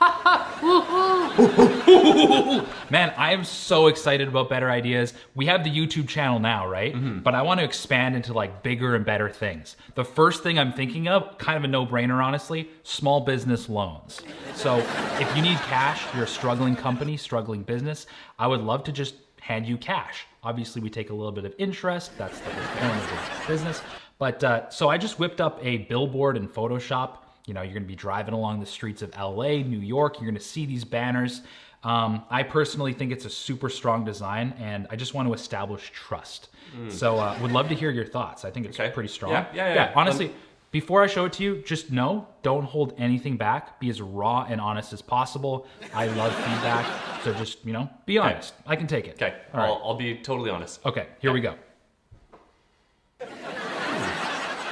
Man, I am so excited about better ideas. We have the YouTube channel now, right? But I want to expand into like bigger and better things. The first thing I'm thinking of, kind of a no-brainer honestly, small business loans. So if you need cash, you're a struggling company, struggling business, I would love to just hand you cash. Obviously, we take a little bit of interest. That's the point of business. But uh, so I just whipped up a billboard in Photoshop. You know, you're going to be driving along the streets of LA, New York. You're going to see these banners. Um, I personally think it's a super strong design, and I just want to establish trust. So, uh, would love to hear your thoughts. I think it's Okay. pretty strong. Yeah, yeah, yeah. honestly, Um, before I show it to you, just know, don't hold anything back. Be as raw and honest as possible. I love feedback, so just you know, be honest. I can take it. Okay, All right. I'll, I'll be totally honest. Okay, here we go.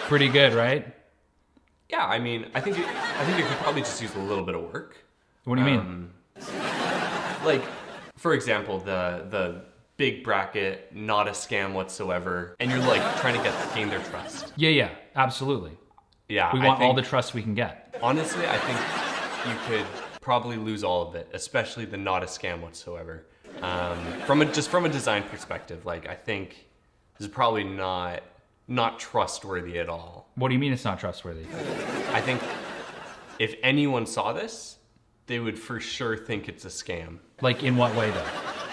Pretty good, right? Yeah, I mean, I think it, I think it could probably just use a little bit of work. What do you mean? Um, Like, for example, the the big bracket, not a scam whatsoever, and you're like trying to get gain their trust. Yeah, yeah, absolutely. Yeah, We want all the trust we can get. Honestly, I think you could probably lose all of it, especially the not a scam whatsoever. Um, from a, just from a design perspective, like I think this is probably not not trustworthy at all. What do you mean it's not trustworthy? I think if anyone saw this, they would for sure think it's a scam. Like in what way though?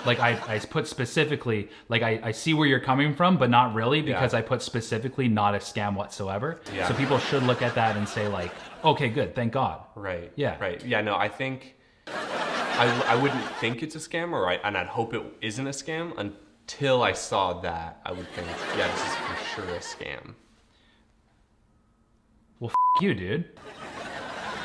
Like I, I put specifically, like I, I see where you're coming from, but not really because Yeah. I put specifically not a scam whatsoever. Yeah. So people should look at that and say like, okay, good, thank God. Right. Yeah. Right. Yeah. No, I think I, I wouldn't think it's a scam, or I, and I'd hope it isn't a scam until I saw that. I would think, yeah, this is for sure a scam. Well, f- you, dude.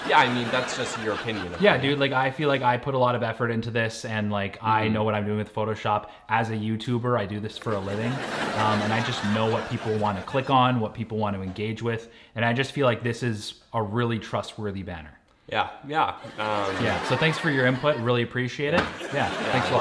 Yeah, I mean that's just your opinion. Yeah, dude. Like I feel like I put a lot of effort into this, and like I Mm-hmm. know what I'm doing with Photoshop. As a YouTuber, I do this for a living, um, and I just know what people want to click on, what people want to engage with, and I just feel like this is a really trustworthy banner. Yeah. Yeah. Um, Yeah. So thanks for your input. Really appreciate it. Yeah. Thanks a lot.